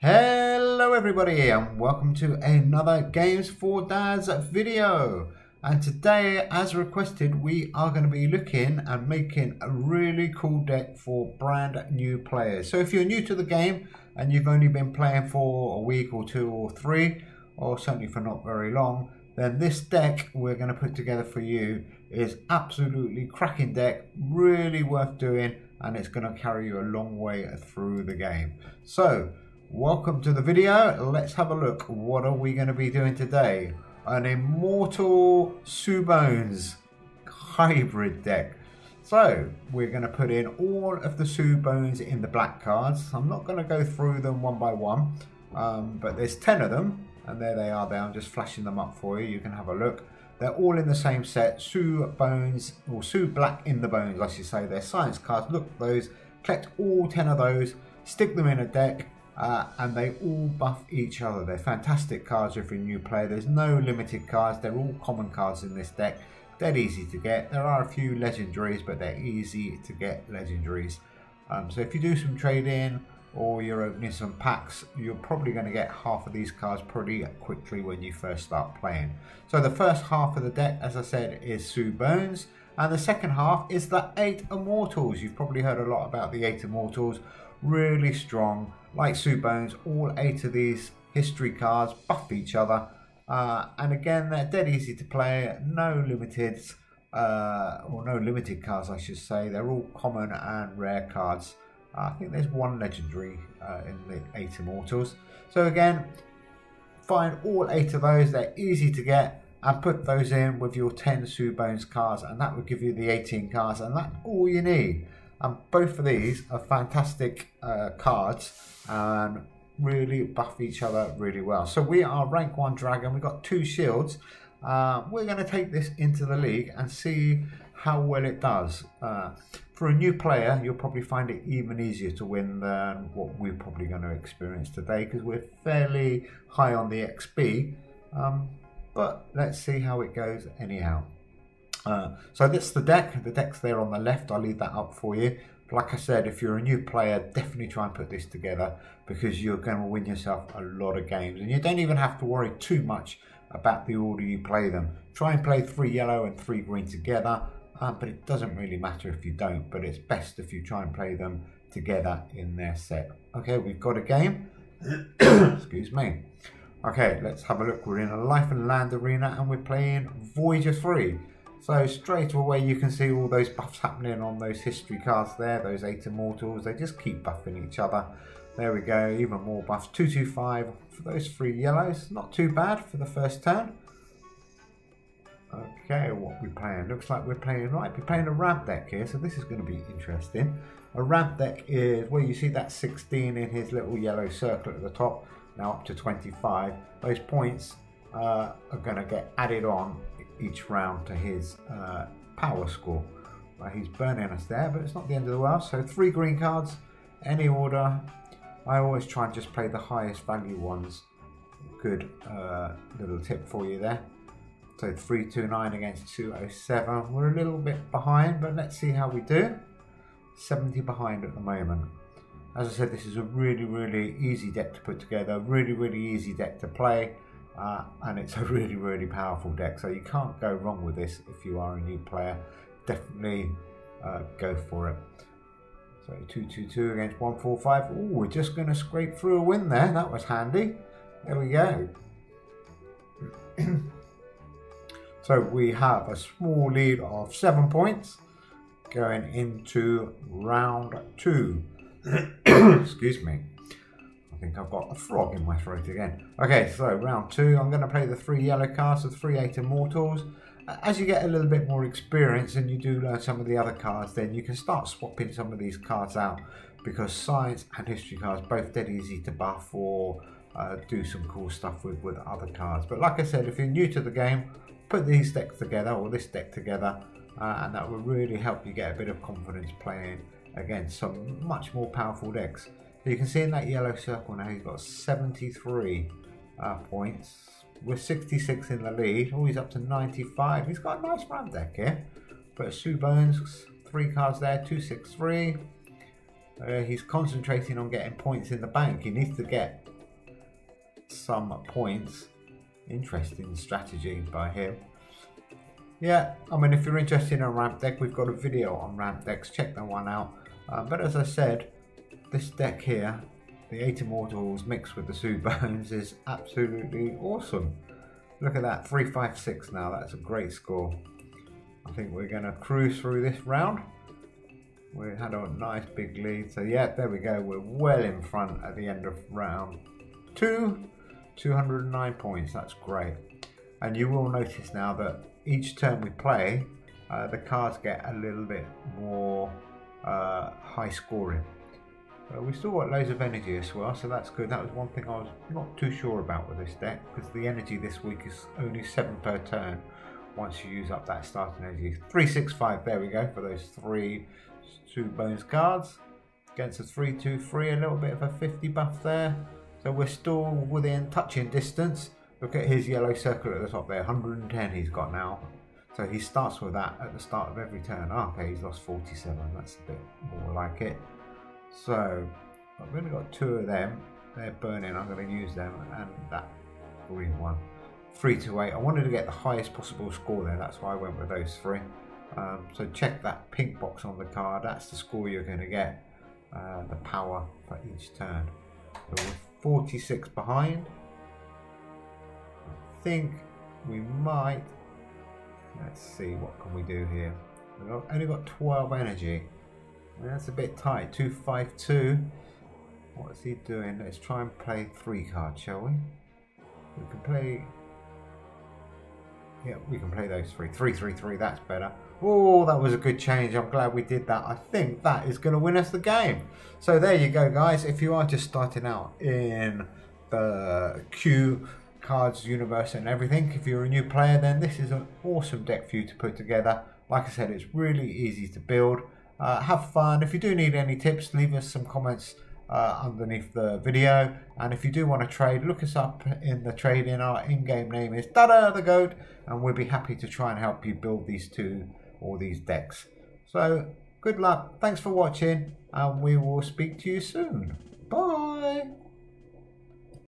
Hello everybody and welcome to another Games for Dads video. And today, as requested, we are going to be looking and making a really cool deck for brand new players. So if you're new to the game and you've only been playing for a week or two or three, or certainly for not very long, then this deck we're going to put together for you is absolutely cracking deck, really worth doing, and it's going to carry you a long way through the game. So, welcome to the video. Let's have a look. What are we going to be doing today? an Immortal Sue-Bones hybrid deck. So we're going to put in all of the Sue-Bones in the black cards. I'm not going to go through them one by one, um, but there's 10 of them, and there they are there. I'm just flashing them up for you. You can have a look. They're all in the same set. Sue Bones, or Sue Black in the Bones, I should say. They're science cards. Look those. Collect all 10 of those. Stick them in a deck uh, and they all buff each other. They're fantastic cards if you're a new player. There's no limited cards. They're all common cards in this deck. Dead easy to get. There are a few legendaries, but they're easy to get legendaries. Um, so if you do some trading or you're opening some packs, you're probably going to get half of these cards pretty quickly when you first start playing. So the first half of the deck, as I said, is Sue Bones. And the second half is the eight Immortals. You've probably heard a lot about the eight Immortals. Really strong like Sue Bones, all eight of these history cards buff each other. Uh, and again, they're dead easy to play, no limited, uh, or no limited cards, I should say. They're all common and rare cards. Uh, I think there's one legendary uh, in the eight Immortals. So again, find all eight of those. They're easy to get and put those in with your 10 Sue Bones cards and that will give you the 18 cards and that's all you need and both of these are fantastic uh, cards and really buff each other really well. So we are rank one dragon. We've got two shields. Uh, we're going to take this into the league and see how well it does. Uh, for a new player, you'll probably find it even easier to win than what we're probably going to experience today because we're fairly high on the XP. Um, but let's see how it goes anyhow. So that's the deck. The deck's there on the left. I'll leave that up for you. But like I said, if you're a new player, definitely try and put this together because you're going to win yourself a lot of games. And you don't even have to worry too much about the order you play them. Try and play three yellow and three green together, uh, but it doesn't really matter if you don't. But it's best if you try and play them together in their set. Okay, we've got a game. Excuse me. Okay, let's have a look. We're in a life and land arena and we're playing Voyager 3. So straight away you can see all those buffs happening on those history cards there, those 8 Immortals, they just keep buffing each other. There we go, even more buffs, 225 for those three yellows, not too bad for the first turn. Okay, what we're playing? Looks like we're playing right. We're playing a ramp deck here, so this is going to be interesting. A ramp deck is well, you see that 16 in his little yellow circle at the top, now up to 25. Those points uh, are going to get added on each round to his uh, power score. He's burning us there, but it's not the end of the world. So three green cards, any order. I always try and just play the highest value ones. Good uh, little tip for you there. So 329 against 207. We're a little bit behind, but let's see how we do. 70 behind at the moment. As I said, this is a really, really easy deck to put together. Really, really easy deck to play uh, and it's a really really powerful deck. So you can't go wrong with this if you are a new player. Definitely uh, go for it. So 222 against 145 oh we're just going to scrape through a win there. That was handy. There we go. So we have a small lead of seven points going into round two. Excuse me I think I've got a frog in my throat again. Okay, so round two, I'm going to play the three yellow cards, the three eight immortals. As you get a little bit more experience and you do learn some of the other cards, then you can start swapping some of these cards out because science and history cards both dead easy to buff or uh, do some cool stuff with, with other cards. But like I said, if you're new to the game, put these decks together or this deck together uh, and that will really help you get a bit of confidence playing against some much more powerful decks. You can see in that yellow circle now he's got 73 uh, points. We're 66 in the lead. Oh, he's up to 95. He's got a nice run deck here. But Sue Bones, three cards there, 263. Uh, he's concentrating on getting points in the bank. He needs to get some points. Interesting strategy by him. Yeah, I mean, if you're interested in a ramp deck, we've got a video on ramp decks. Check that one out. Uh, but as I said, this deck here, the Eight Immortals mixed with the Sue Bones is absolutely awesome. Look at that, 356 now. That's a great score. I think we're going to cruise through this round. We had a nice big lead. So yeah, there we go. We're well in front at the end of round two. 209 points. That's great. And you will notice now that each turn we play, uh, the cards get a little bit more uh, high scoring. Uh, we still got loads of energy as well, so that's good. That was one thing I was not too sure about with this deck, because the energy this week is only 7 per turn once you use up that starting energy. 365, there we go, for those three two Bones cards. Against a 3-2-3, a little bit of a 50 buff there. So we're still within touching distance. Look at his yellow circle at the top there, 110 he's got now. So he starts with that at the start of every turn. Oh, okay, he's lost 47. That's a bit more like it. So I've only got two of them. They're burning. I'm going to use them and that green one. Three to eight. I wanted to get the highest possible score there. That's why I went with those three. Um, so check that pink box on the card. That's the score you're going to get. Uh, the power for each turn. So we're 46 behind I think we might. Let's see, what can we do here? We've only got 12 energy. That's a bit tight. 252. What's he doing? Let's try and play three cards, shall we? We can play. Yeah, we can play those three. Three, three, three. That's better. Oh, that was a good change. I'm glad we did that. I think that is going to win us the game. So there you go, guys. If you are just starting out in the Cue cards universe and everything. If you're a new player, then this is an awesome deck for you to put together. Like I said, it's really easy to build. Uh, have fun. If you do need any tips, leave us some comments uh, underneath the video. And if you do want to trade, look us up in the trading. Our in-game name is Dada the Goat, and we'll be happy to try and help you build these two or these decks. So good luck. Thanks for watching, and we will speak to you soon. Bye.